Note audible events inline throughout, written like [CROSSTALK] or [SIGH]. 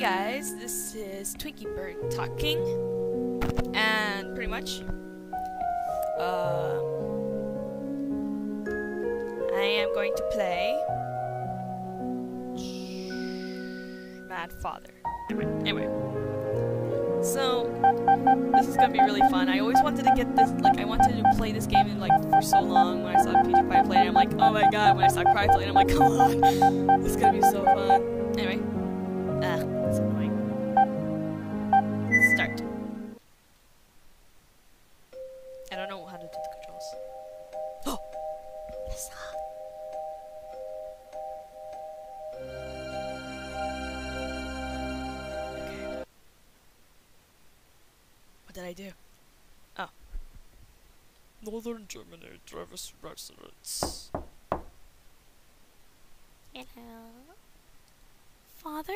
Guys, this is Twinkie Bird talking, and pretty much, um, I am going to play Mad Father. Anyway, so this is gonna be really fun. I always wanted to get this, like, I wanted to play this game like for so long. When I saw PewDiePie play I'm like, oh my god. When I saw Cry play I'm like, [LAUGHS] come on, [LAUGHS] this is gonna be so fun. Anyway. Did I do? Oh. Northern Germany Drevis residence. Hello. Father?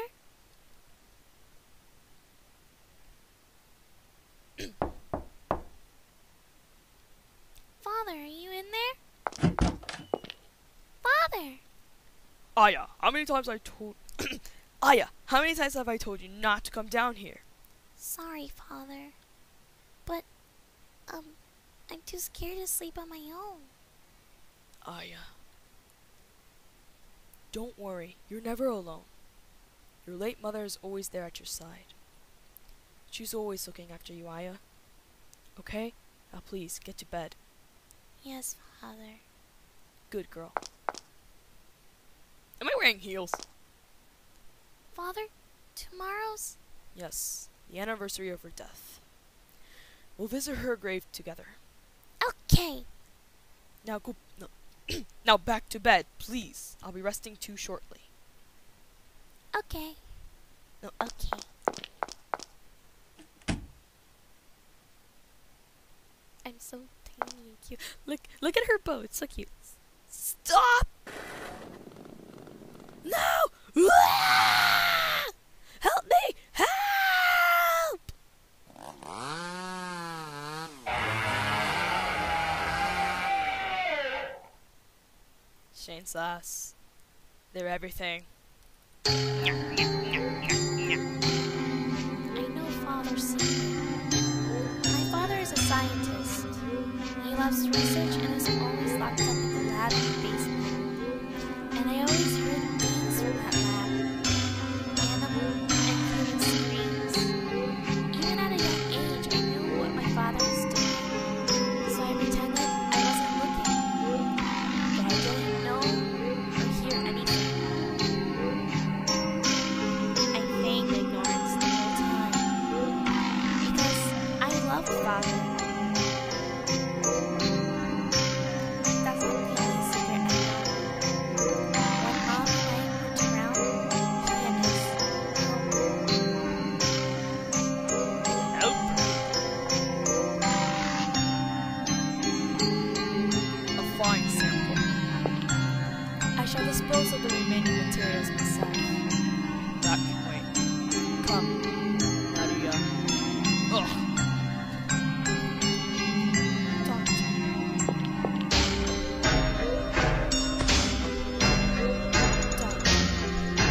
[COUGHS] Father, are you in there? Father! Aya, how many times I told [COUGHS] Aya, how many times have I told you not to come down here? Sorry, Father. Um, I'm too scared to sleep on my own. Aya. Don't worry, you're never alone. Your late mother is always there at your side. She's always looking after you, Aya. Okay? Now please, get to bed. Yes, Father. Good girl. Am I wearing heels? Father, tomorrow's. Yes, the anniversary of her death. We'll visit her grave together. Okay. Now go. No. [CLEARS THROAT] now back to bed, please. I'll be resting too shortly. Okay. No. Okay. I'm so tiny and cute. Look, look at her bow. It's so cute. Stop! Sauce. They're everything. I know Father's secret. My father is a scientist. He loves research and is always locked up in the lab in the basement.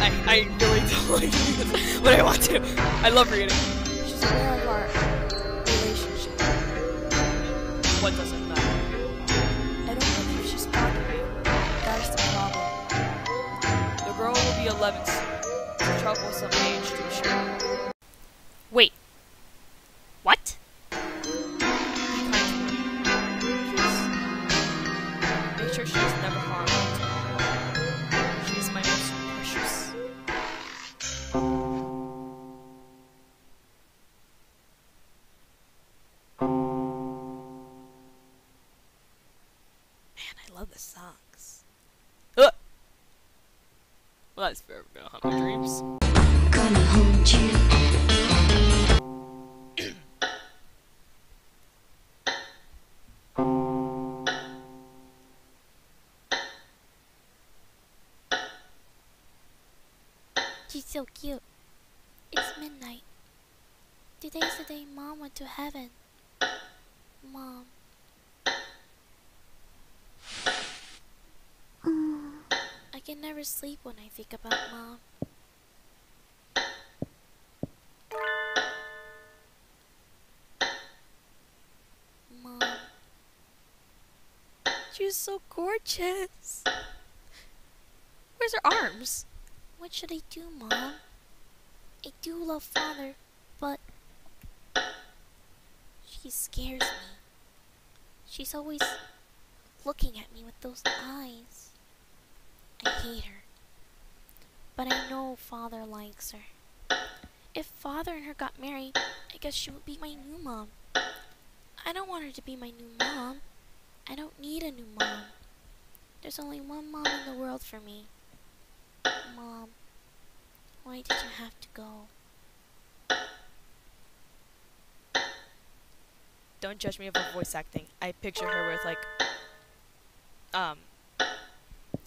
I, I really don't like this, [LAUGHS] but I want to. I love reading. She's aware of our relationship. What does it matter? I don't believe she's proud of you. That is the problem. The girl will be 11 soon. The troublesome age to be sure. Wait. Well, that's forever gonna haunt my dreams. Gonna hold you. She's so cute. It's midnight. Today's the day Mom went to heaven. Mom. can never sleep when I think about Mom. Mom. She's so gorgeous. Where's her arms? What should I do, Mom? I do love Father, but... She scares me. She's always looking at me with those eyes. I hate her. But I know Father likes her. If Father and her got married, I guess she would be my new mom. I don't want her to be my new mom. I don't need a new mom. There's only one mom in the world for me. Mom, why did you have to go? Don't judge me her voice acting. I picture her with like um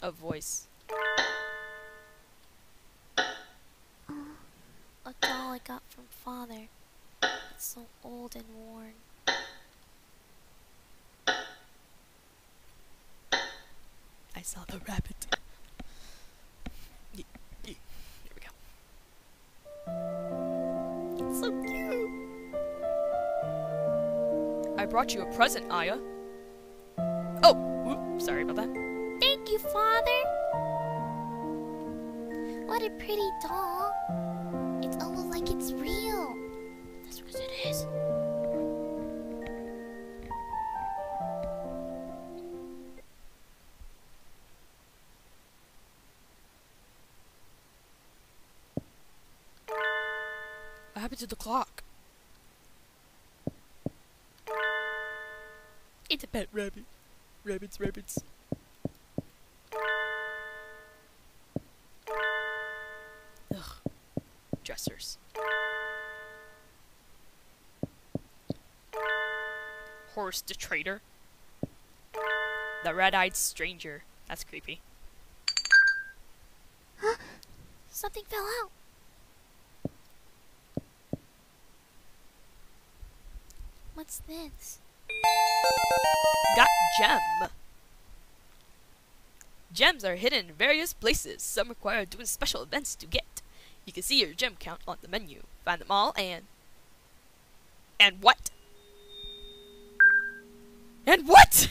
a voice. Uh, a doll I got from Father. It's so old and worn. I saw the rabbit. Here we go. It's so cute. I brought you a present, Aya. Oh, whoop, sorry about that. You, Father! What a pretty doll. It's oh, almost like it's real. That's what it is. What happened to the clock? It's a pet rabbit. Rabbits, rabbits. Horse the traitor. The red-eyed stranger. That's creepy. Huh? Something fell out. What's this? Got gem. Gems are hidden in various places. Some require doing special events to get. You can see your gem count on the menu. Find them all and and what? And what?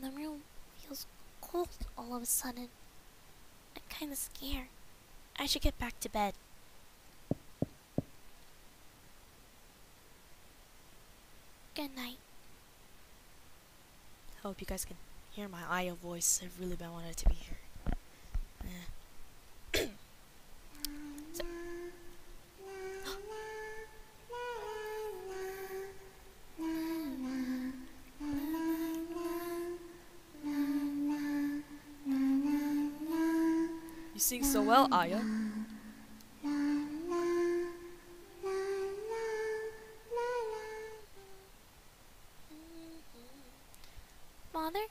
The room feels cold all of a sudden. I'm kinda scared. I should get back to bed. Good night. I hope you guys can hear my Aya voice. I really been wanted to be here. Sing so well, Aya. Father,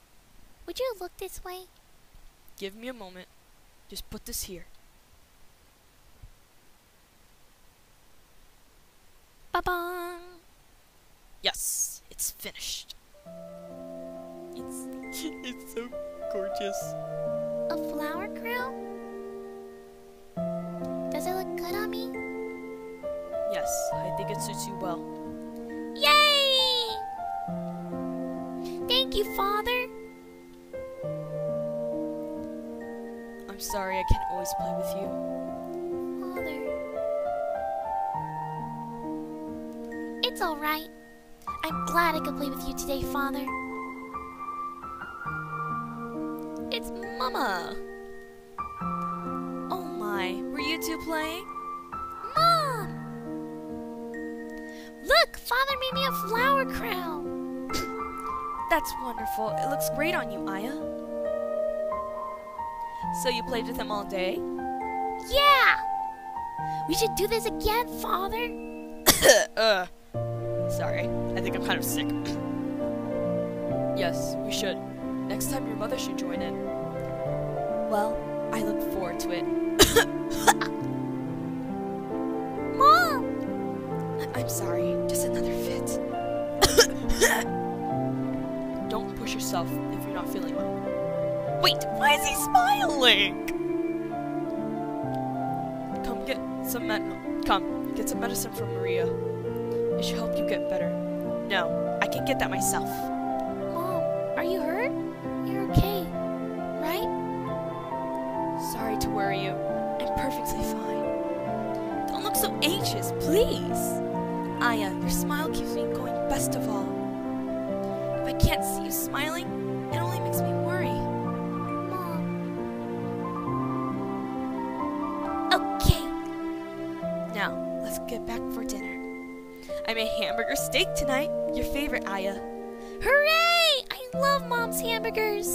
would you look this way? Give me a moment. Just put this here. Sorry I can't always play with you. Father. It's alright. I'm glad I could play with you today, Father. It's Mama. Oh my, were you two playing? Mom! Look, Father made me a flower crown. [LAUGHS] That's wonderful. It looks great on you, Aya. So you played with him all day? Yeah! We should do this again, Father. [COUGHS] uh, sorry. I think I'm kind of sick. [COUGHS] yes, we should. Next time your mother should join in. Well, I look forward to it. [COUGHS] Mom! I'm sorry, just another fit. Don't push yourself if you're not feeling well. Wait, why is he smiling? Come get some med- come get some medicine from Maria. It should help you get better. No, I can get that myself. Mom, are you hurt? You're okay, right? Sorry to worry you. I'm perfectly fine. Don't look so anxious, please. Aya, your smile keeps me going best of all. Get back for dinner. I made hamburger steak tonight, your favorite, Aya. Hooray! I love Mom's hamburgers.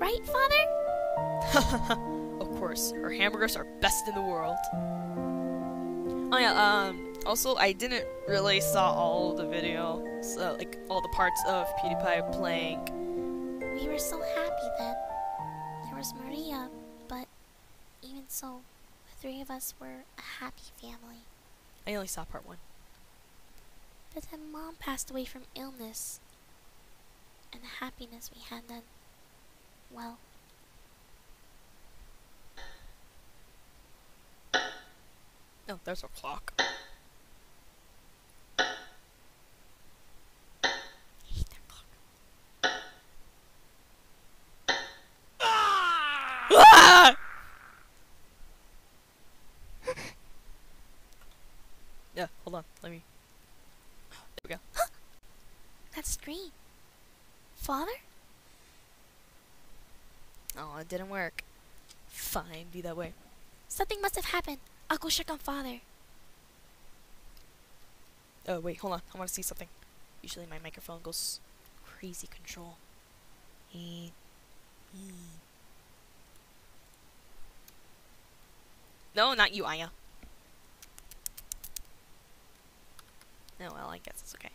Right, Father? [LAUGHS] of course, her hamburgers are best in the world. Oh yeah, um, also I didn't really saw all the video, so like all the parts of PewDiePie playing. We were so happy then. There was Maria, but even so, the three of us were a happy family. I only saw part one. But then Mom passed away from illness. And the happiness we had then, well, Oh, there's a clock. hate that clock. Ah! yeah, hold on. Let me. There we go. that scream. Father? Oh, it didn't work. Fine, be that way. Something must have happened. I'll go check on Father. Oh, wait, hold on. I want to see something. Usually my microphone goes crazy control. Eh, eh. No, not you, Aya. No, well, I guess it's okay.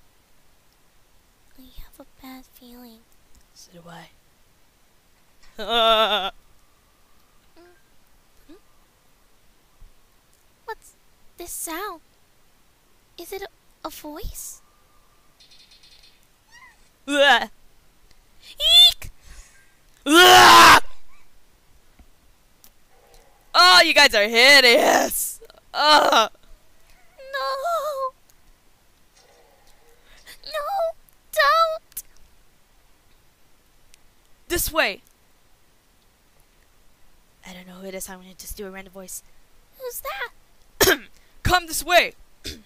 I have a bad feeling. So do I. [LAUGHS] What's this sound? Is it a, a voice? Eek! [LAUGHS] Oh, you guys are hideous! No! No! Don't! This way! I don't know who it is, I'm gonna just do a random voice. Who's that? [COUGHS] Come this way! [COUGHS] Is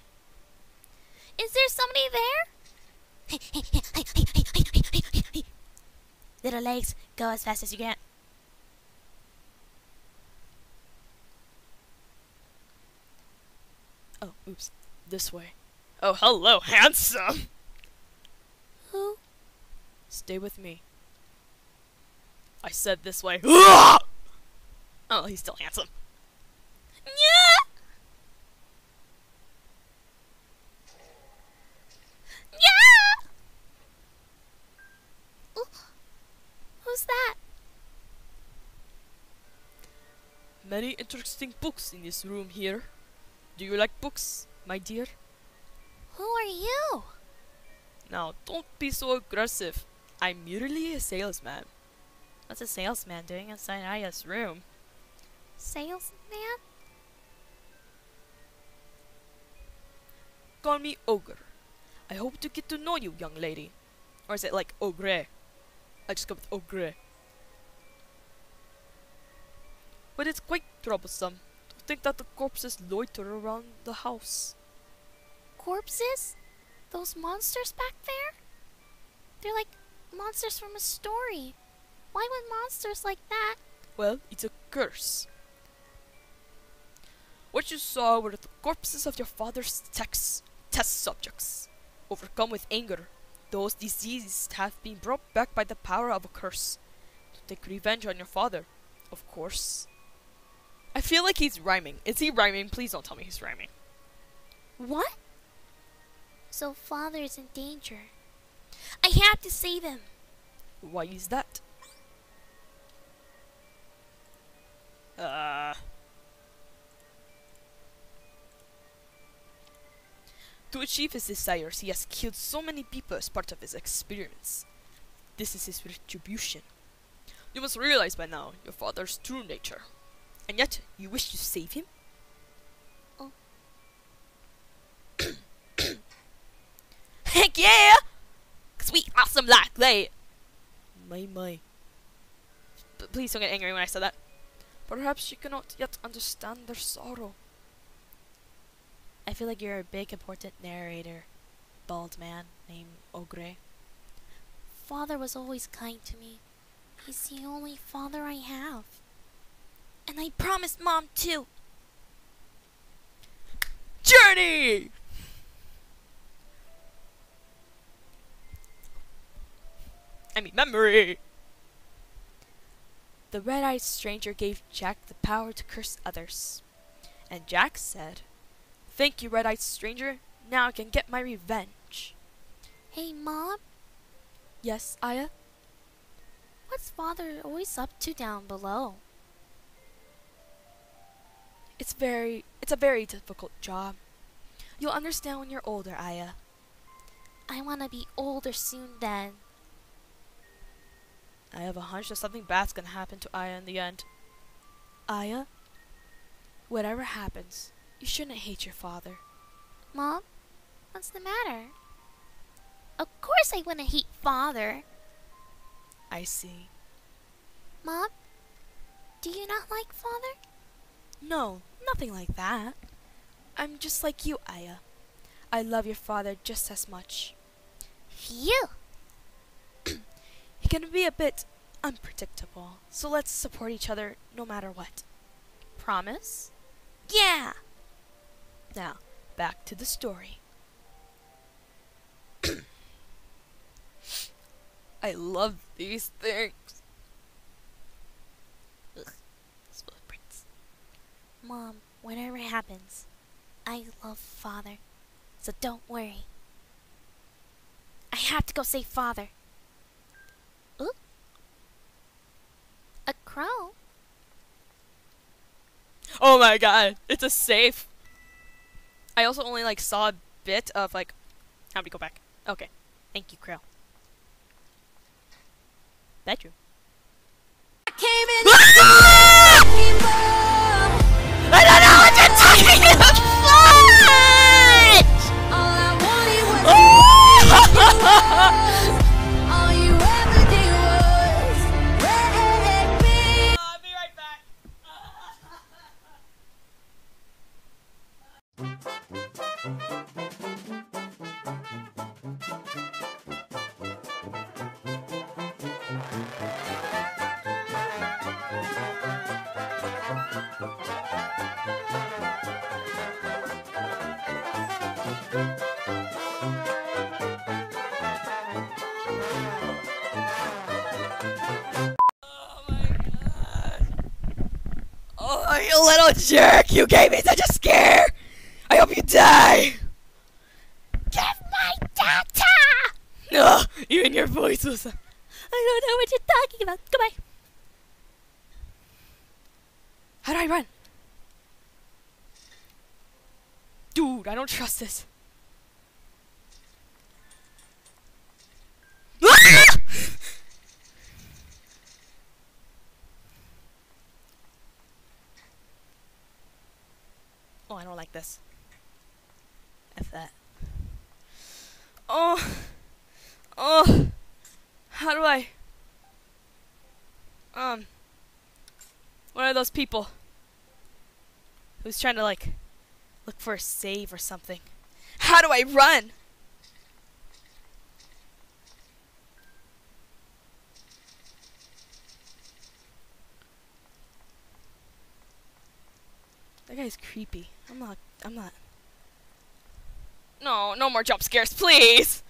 there somebody there? [COUGHS] Little legs, go as fast as you can. Oh, oops. This way. Oh, hello, handsome! Who? Stay with me. I said this way. Ah! Oh, he's still handsome. Yeah! Yeah! Ooh. Who's that? Many interesting books in this room here. Do you like books, my dear? Who are you? Now, don't be so aggressive. I'm merely a salesman. What's a salesman doing inside Aya's room? Salesman? Call me Ogre. I hope to get to know you, young lady. Or is it like Ogre? I just go with Ogre. But it's quite troublesome to think that the corpses loiter around the house. Corpses? Those monsters back there? They're like monsters from a story. Why would monsters like that? Well, it's a curse. What you saw were the corpses of your father's tex- test subjects. Overcome with anger, those diseased have been brought back by the power of a curse. To take revenge on your father, of course. I feel like he's rhyming. Is he rhyming? Please don't tell me he's rhyming. What? So father is in danger. I have to save him. Why is that? Uh. To achieve his desires, he has killed so many people as part of his experiments. This is his retribution. You must realize by now your father's true nature. And yet, you wish to save him? Oh. [COUGHS] Heck yeah! Cause we awesome like that. My, my. Please don't get angry when I said that. Perhaps you cannot yet understand their sorrow. I feel like you're a big important narrator, bald man named Ogre. Father was always kind to me. He's the only father I have. And I promised Mom too. Journey! I mean, memory! The red eyed stranger gave Jack the power to curse others. And Jack said, Thank you, red eyed stranger. Now I can get my revenge. Hey, Mom, Yes, Aya? what's Father always up to down below? It's very, it's a very difficult job. You'll understand when you're older, Aya. I want to be older soon then. I have a hunch that something bad's gonna happen to Aya in the end. Aya, whatever happens, you shouldn't hate your father. Mom, what's the matter? Of course I want to hate Father. I see. Mom, do you not like Father? No, nothing like that. I'm just like you, Aya. I love your father just as much. Phew. He can be a bit unpredictable, so let's support each other no matter what. Promise? Yeah. Now, back to the story. [COUGHS] I love these things. Ugh, footprints. Mom, whatever happens, I love Father. So don't worry. I have to go save Father. Ooh. A crow? Oh my god, it's a safe. I also only like saw a bit of like how do we go back? Okay. Thank you, Krill. Bedroom. [LAUGHS] Oh my god. Oh, you little jerk! You gave me such a scare! I hope you die! Give my data! Ugh, even your voice was. Uh, I don't know what you're talking about. Goodbye. How do I run? Dude, I don't trust this. Ah! Oh, I don't like this. F that. Oh! Oh! How do I. Um. What are those people? Who's trying to, like, look for a save or something? How do I run? Guy's creepy. I'm not. I'm not. No, no more jump scares, please!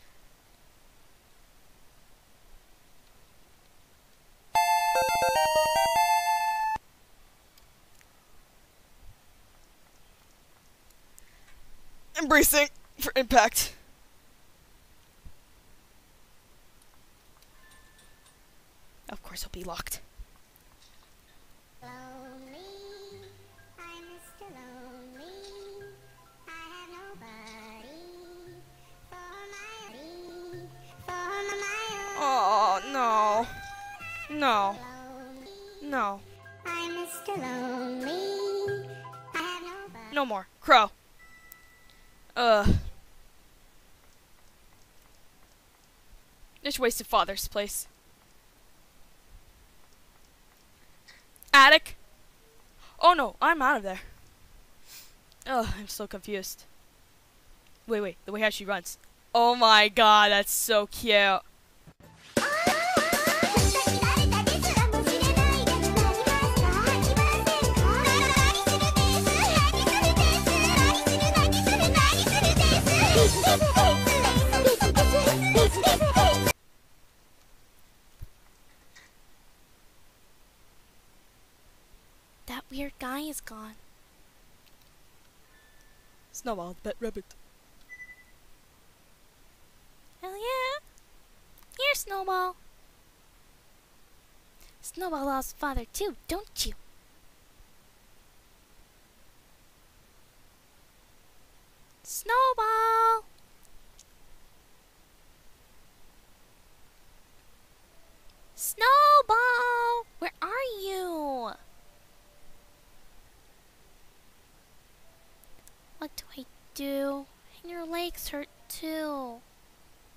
Embracing for impact. Of course, he'll be locked. No more. Crow. Uh. Just wasted father's place. Attic? Oh no, I'm out of there. Oh, I'm so confused. Wait, wait, the way how she runs. Oh my god, that's so cute. Guy is gone. Snowball, the pet rabbit. Hell yeah! Here, Snowball. Snowball loves father too, don't you? Snowball! Where are you? What do And your legs hurt too.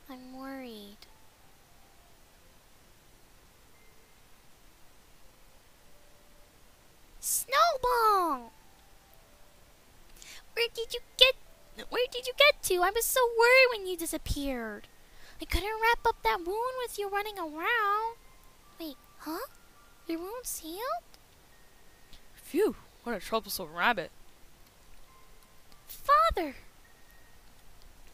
I'm worried. Snowball! Where did you get where did you get to? I was so worried when you disappeared. I couldn't wrap up that wound with you running around. Wait, huh? Your wound's healed? Phew, what a troublesome rabbit. Father!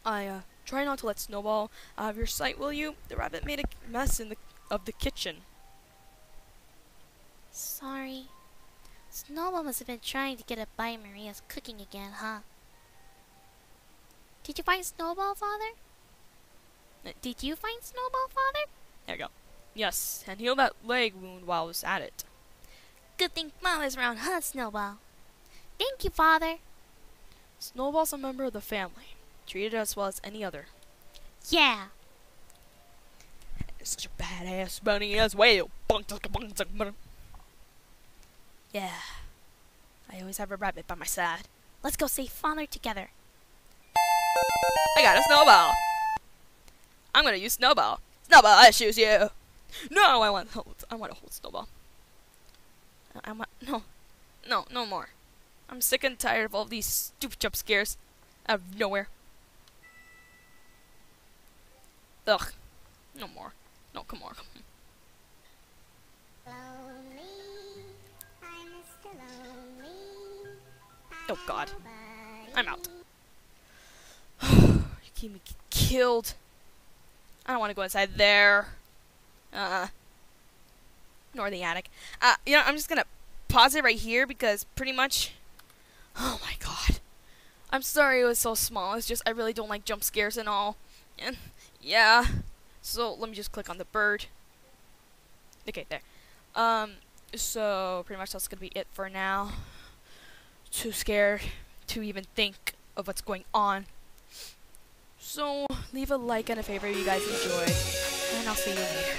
I, uh, try not to let Snowball out of your sight, will you? The rabbit made a mess in the of the kitchen. Sorry. Snowball must have been trying to get a bite Maria's cooking again, huh? Did you find Snowball, Father? Uh, Did you find Snowball, Father? There you go. Yes, and heal that leg wound while I was at it. Good thing Mom is around, huh, Snowball? Thank you, Father. Snowball's a member of the family, treated as well as any other. Yeah. Such a badass bunny as well. Yeah. I always have a rabbit by my side. Let's go save Father together. I got a snowball. I'm gonna use snowball. Snowball, I choose you. No, I want hold. I want to hold snowball. I want no, no, no more. I'm sick and tired of all these stupid jump scares out of nowhere. Ugh, no more. No, come on. Oh God, I'm out. [SIGHS] you keep me killed. I don't want to go inside there. Uh, nor the attic. Uh, you know, I'm just gonna pause it right here because pretty much. Oh my god. I'm sorry it was so small. It's just I really don't like jump scares and all. And yeah. So let me just click on the bird. Okay, there. Um, so pretty much that's gonna be it for now. Too scared to even think of what's going on. So leave a like and a favorite if you guys enjoyed, and I'll see you later.